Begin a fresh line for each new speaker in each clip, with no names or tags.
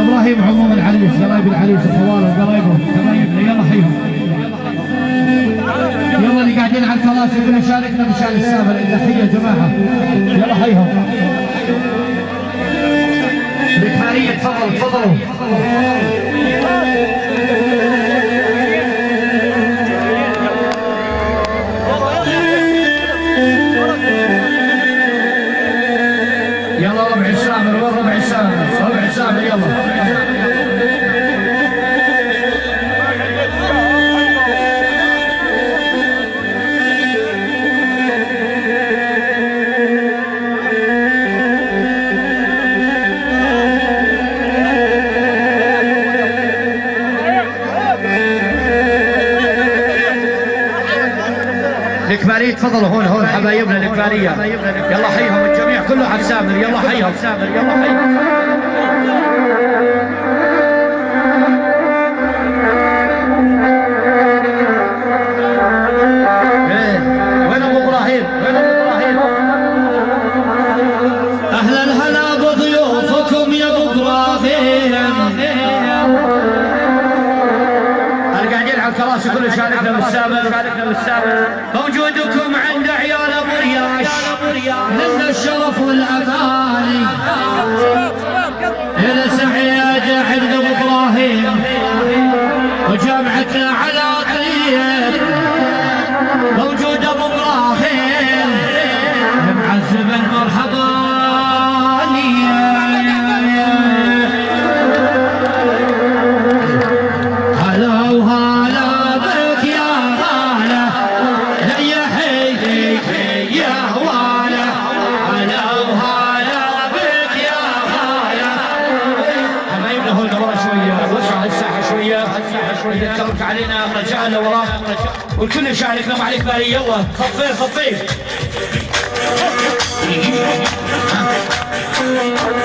إبراهيم عموم العريس قرايب العريس اخوانه وقرايبهم حبايبنا يلا حيهم. يلا اللي قاعدين على الكراسي كلنا شاركنا بشان السافر تحيه يا جماعة. يلا حيهم. الإكمالية تفضلوا تفضلوا تفضلوا هون هون حبايبنا الإكمالية يلا حيهم الجميع كله على السامر يلا حيهم. سامر يلا حيهم. وين أبو إبراهيم؟ وين أبو إبراهيم؟ أهلا هلا بضيوفكم يا أبو إبراهيم. قاعدين على الكراسي كله شاركنا بالسابق. شاركنا بالسابق الشرف والاماني إلى سعيد عند ابو إبراهيم وجامعتنا على طريق موجود أبو إبراهيم. معذب المرحبا. والكل شاركنا مع الإكبارية يلا. خفيف خفيف هلا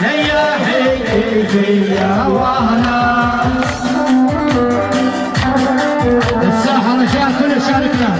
هلا يا حبيبي يا والا الساحة رجال كله شاركنا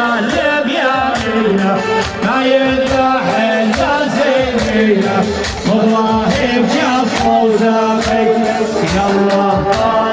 العالم يا مينا ما يفتح الا زينينا والله بجف وزاقي يلا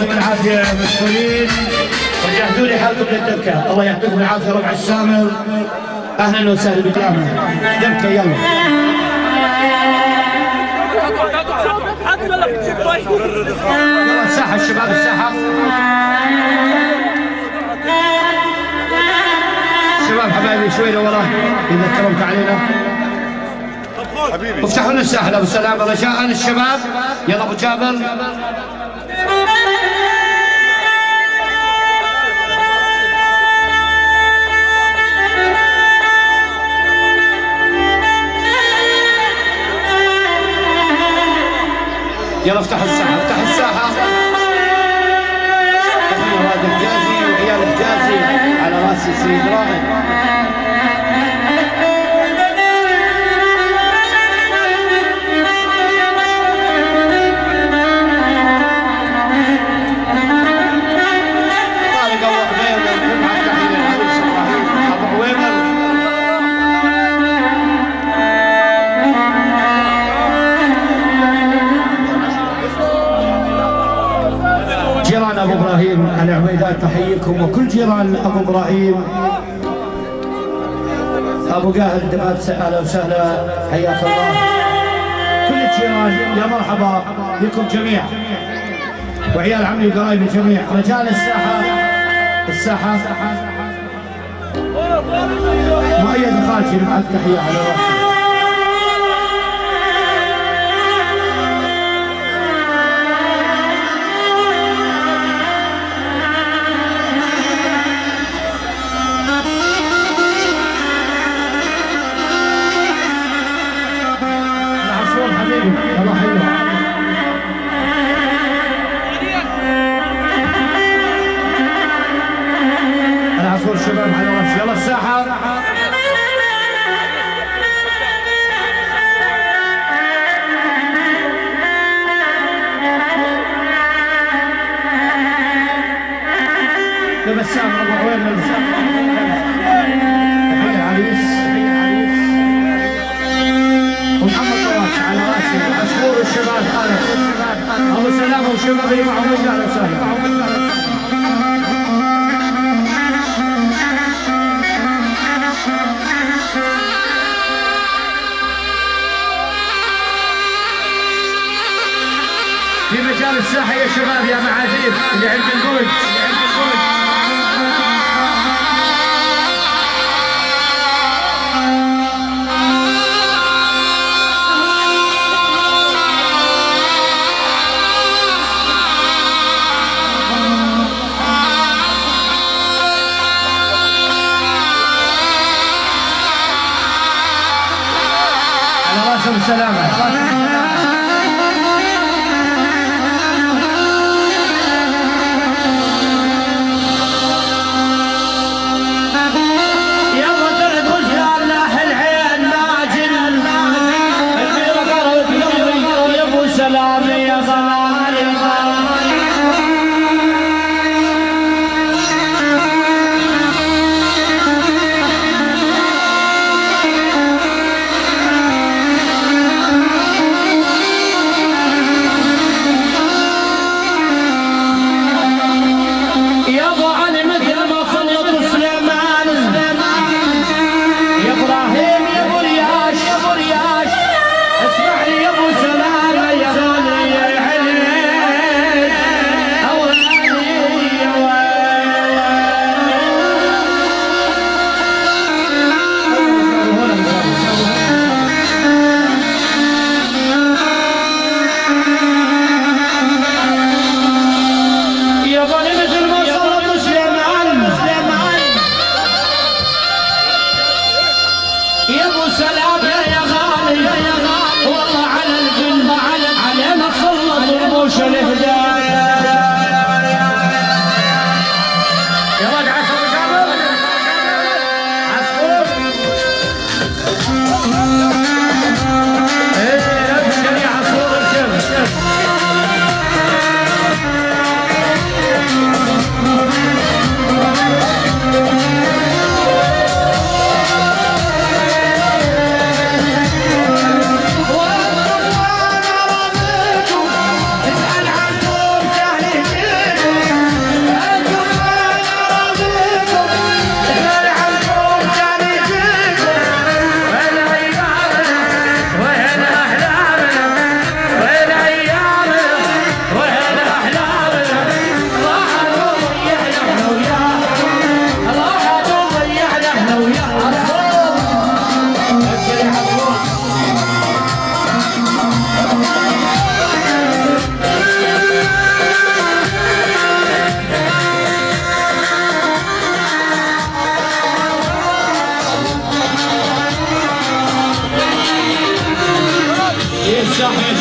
يعطيكم العافية مشكورين وجهزوا لي حالكم للدبكه الله يعطيكم العافية ربع السامر. أهلا وسهلا بكم دبكة يلا. يلا الساحة الشباب الساحة. شباب حبايبي شوي لورا. اذا كرمت علينا.
حبيبي.
افتحوا لنا الساحة أبو سلامه رجاء الشباب يلا أبو جابر. يلا افتحوا الساحة افتحوا الساحة. أخوي واد الجازي وعيال الجازي على راسي سيد راغب تحييكم وكل جيران أبو إبراهيم. أبو قاهر دمات أهلا وسهلا حياك الله. كل الجيران يا مرحبا بكم جميعا وعيال عمي وقرايبي جميع. رجال الساحة. الساحة. مؤيد الخالجي بعد تحيه على راسي رجال الساحة يا شباب يا معازيم اللي عند نقول Shahid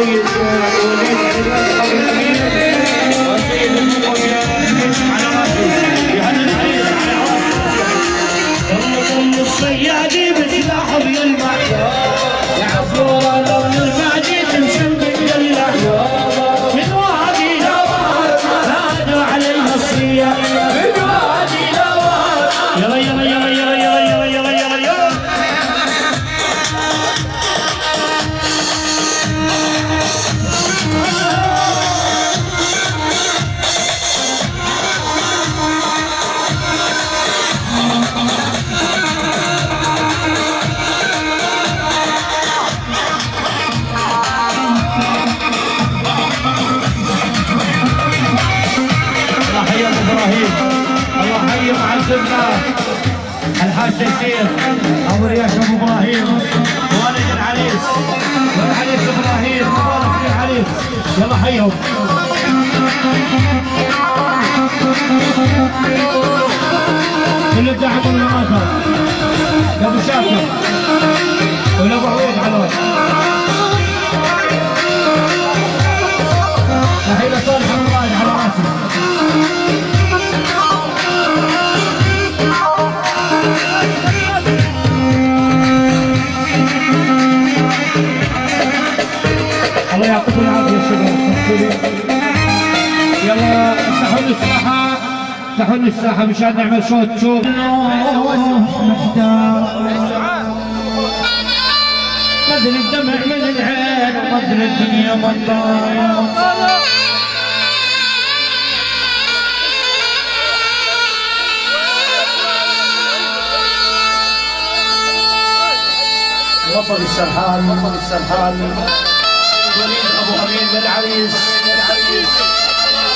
السيد
ولاد العباد الحرمية والسيد المقيم على راسه
يهنئ عليه على راسه اللاعب من الأمازون لأبو شاكر ولأبو عويض على الوجه. تحية صالح رمضان على راسي الله يعطيكم العافية يا شباب. يلا افتحوا لي الصراحة افتحوا لي الساحة مشان نعمل صوت شوف. مدري الدمع من العين ومدري الدنيا مطايا وصل السرحان وصل السرحان. وليد أبو امين للعريس للعريس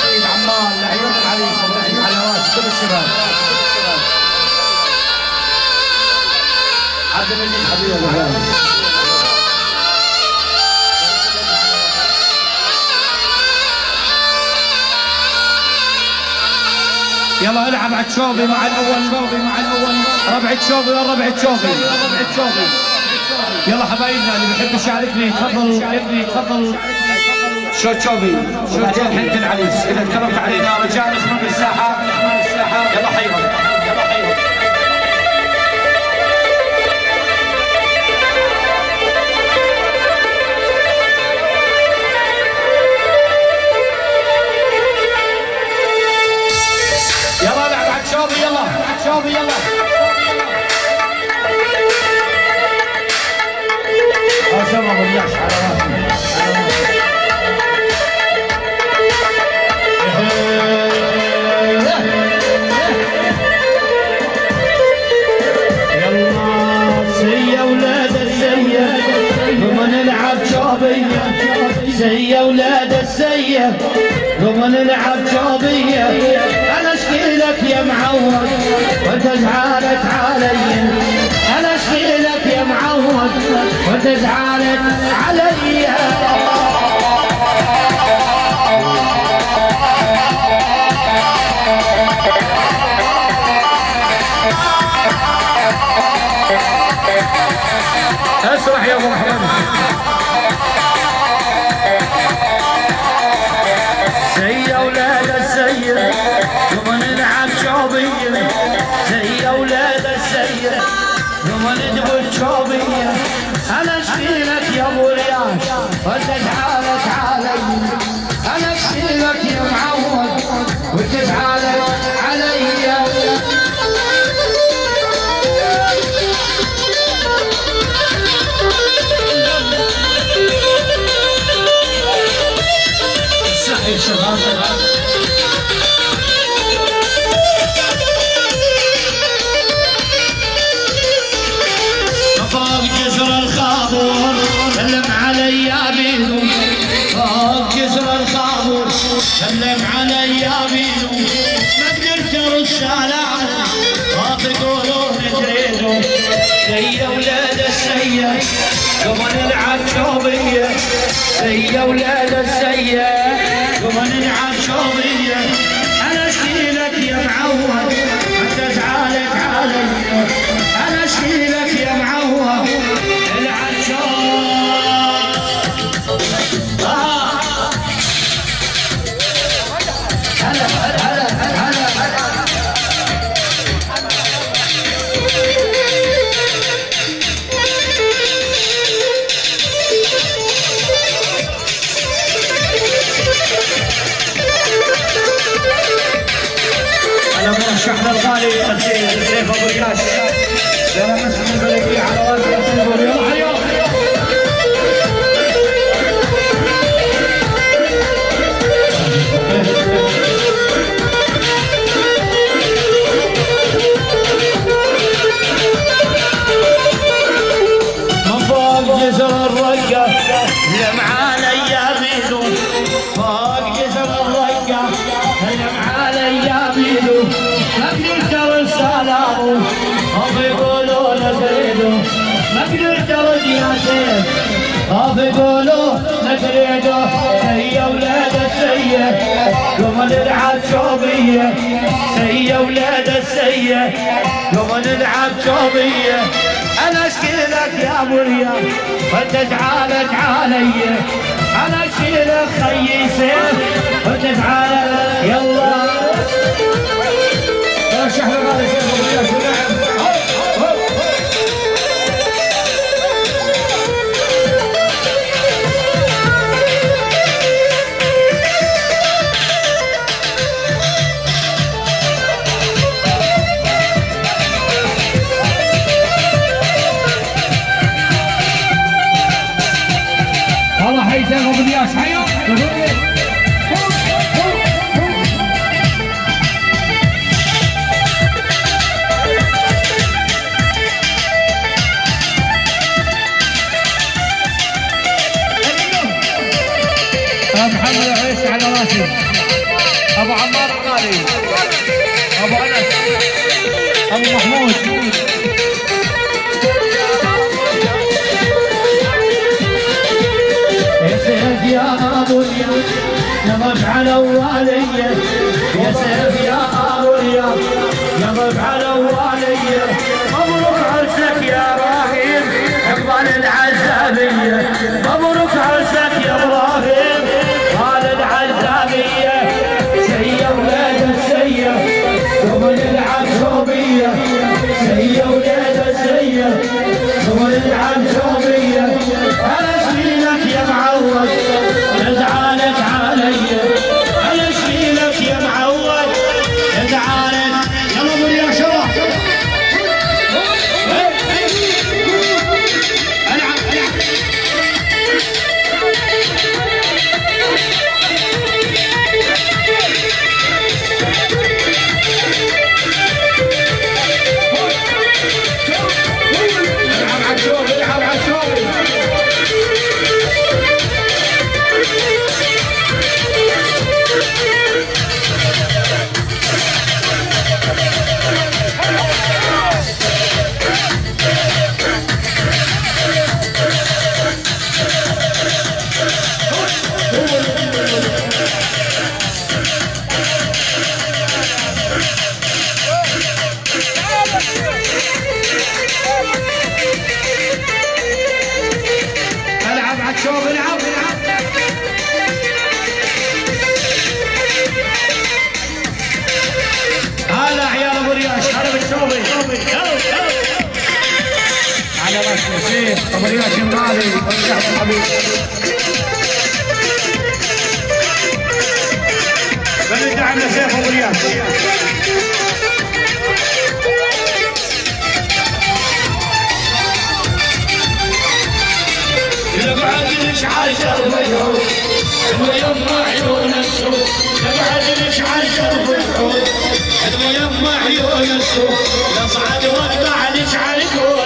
سيد عمار لعيون العريس. كل الشباب عبد المجيد يلا العب على تشوبي مع الأول. تشوبي مع الأول ربع تشوبي وربع تشوبي ربع تشوبي يلا حبايبنا اللي بيحب يشاركني تفضل تفضل. شوشوبي وبعدين حنت العريس. إذا تكلمت علينا رجال اخرج من الساحة. يلا حيهم. يلا بعد شوفي يلا. عكشوبي يلا. أسرح يا أبو محمد. زي أولاد السيد يوم نلعب زي أولاد السيد يوم شوبيه أنا ابو Hoşçakalın. سلم علي امينو ما قدرت ارش على ما تقولوا ندرينو هي أولاد السيد. قمن شوبية. هي أولاد السيد. قمن شوبية. أنا اشكي لك يا معود حتى تعالك علي. أنا اشكي لك يا معود هم يقولون تريدو ما قدرت ارد يا سيف هم يقولوا نتريدو سي ولاد السيء قوم نلعب شوبية سي ولاد السيء قوم نلعب شوبية أنا اشكي لك يا مريم وانت تعال تعالي أنا اشكي لك خيي سيف وانت تعال يلا لي غالي سيف
حي سيف ابو عمار الغالي ابو انس ابو محمود
يا ابويا يا مفعل اولية يا سيف يا ابويا يا مفعل اولية مبروك عرسك يا إبراهيم اقبال العزابية مبروك عرسك.
الياس الغالي والشعب الحبيب
بل دعمنا سيف ابو يبعد الاشعال الحوت ويما عيون السوق يبعد الاشعال الحوت ويما عيون السوق يصعد وقطع الاشعال كون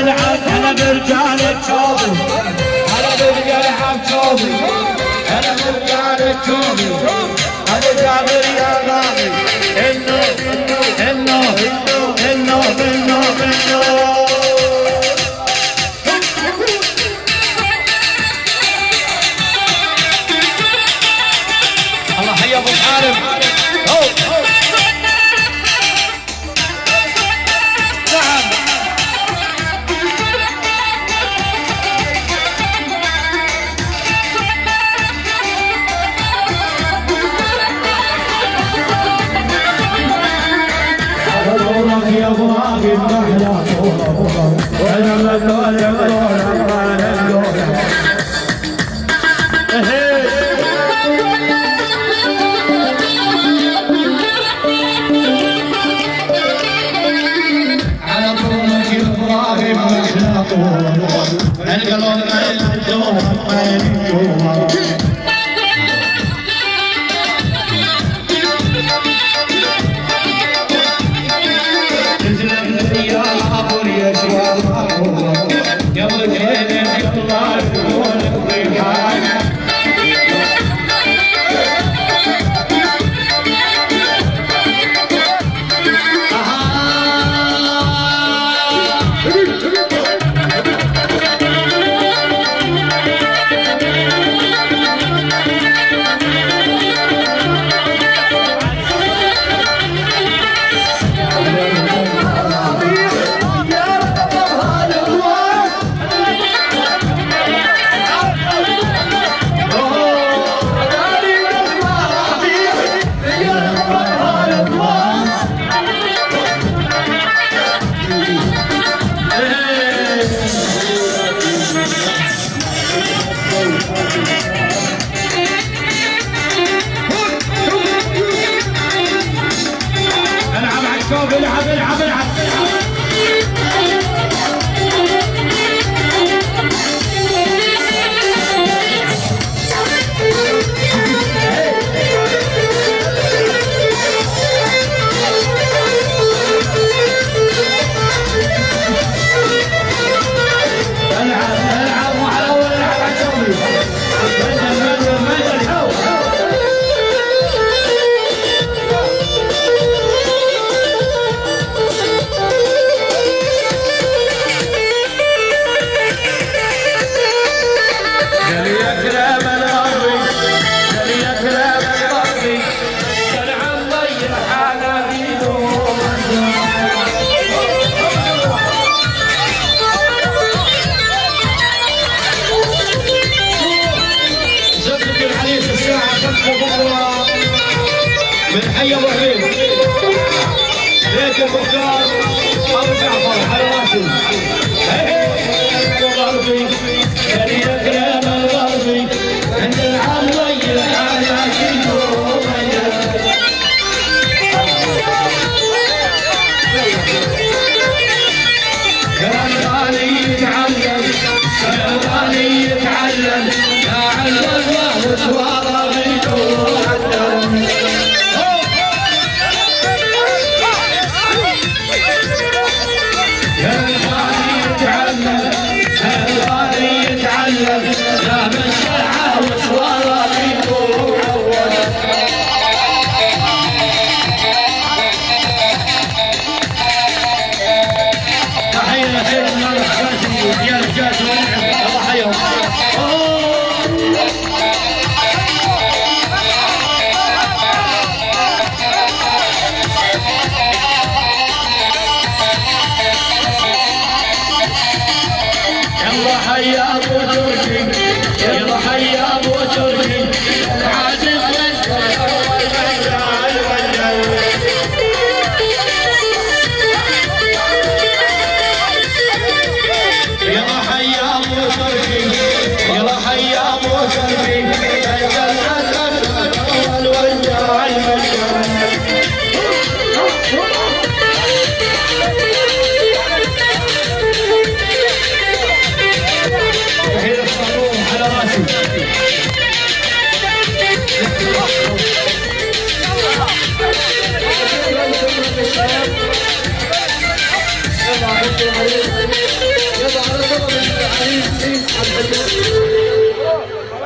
بالعب أنا برجال التوبي أنا برجال العب توبي أنا برجال التوبي أنا جابر يا غالي انه انه انه انه انه انه الله حي أبو الحارب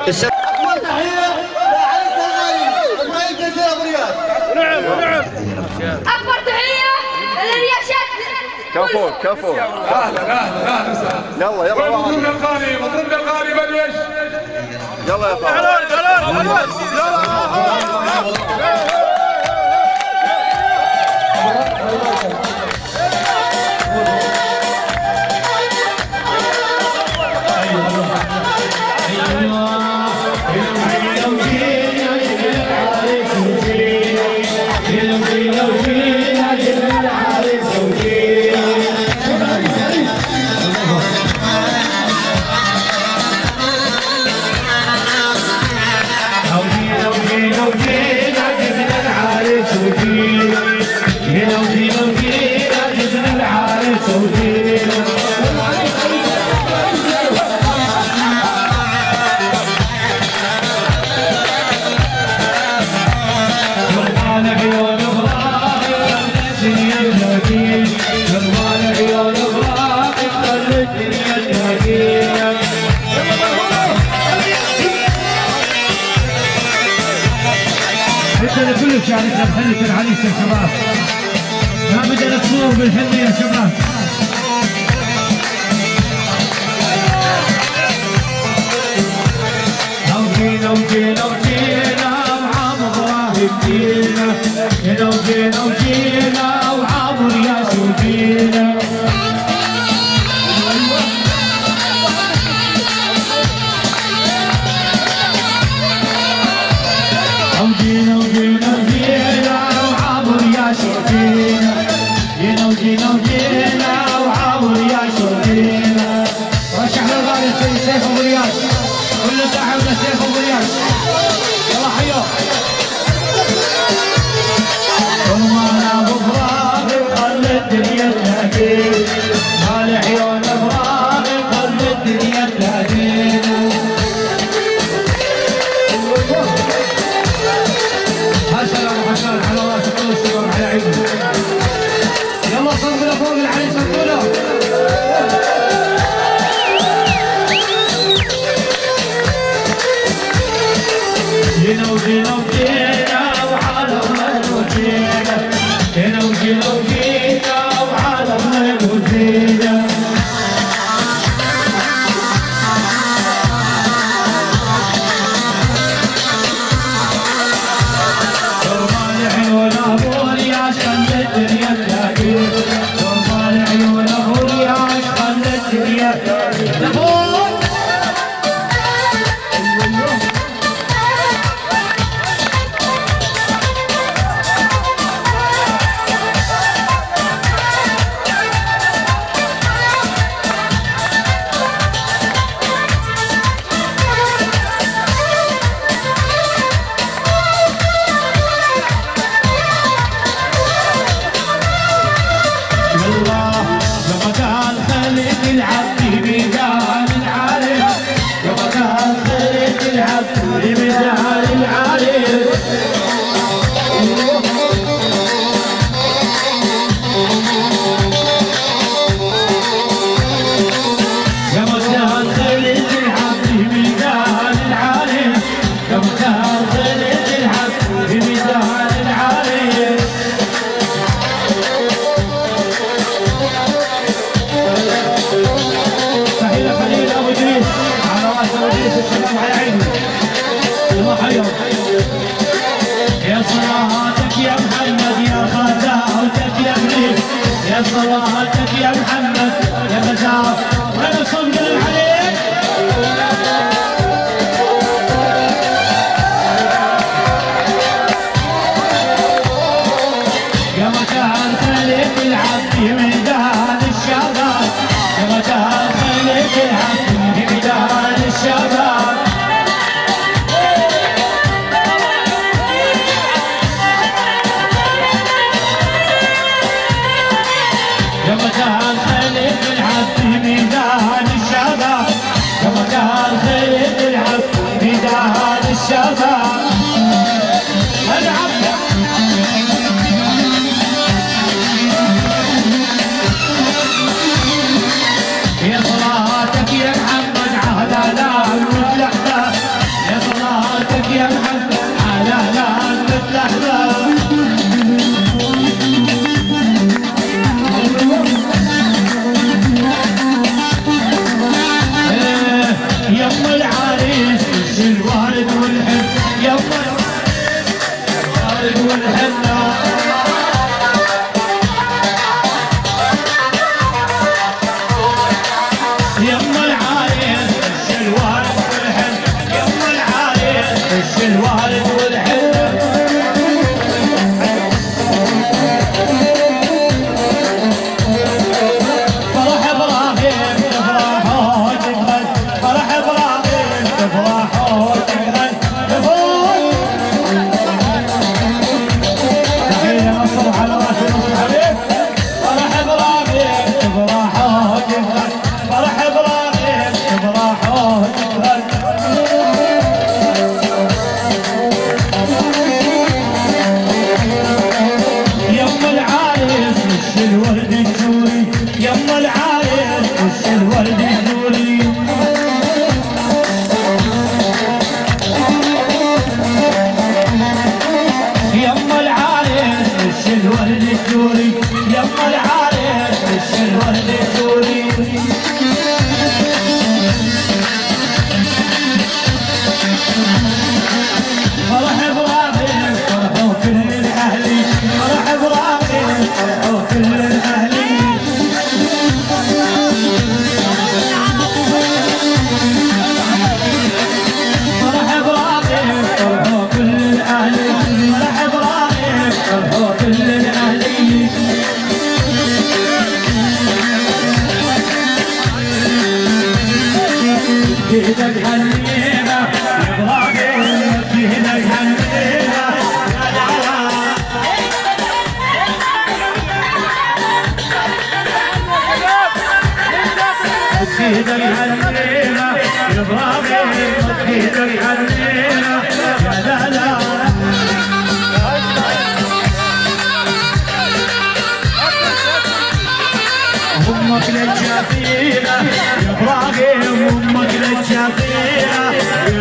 والساري يصعد وقطع الاشعال كون ولد العطشان
اكبر تحيه للرياشات
كفو كفو
أهلا أهلا أهلا وسهلا
يلا يلا
مطلوب القاني مطلوب القاني بلش
يلا يا فهد
بدنا كلش يعني نحل العريس يا شباب. ما بدنا تصور بالحنة يا شباب. لو جينا وجينا وجينا وعم إبراهيم جينا جينا وجينا وجينا وعمر ياسو جينا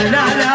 يا لا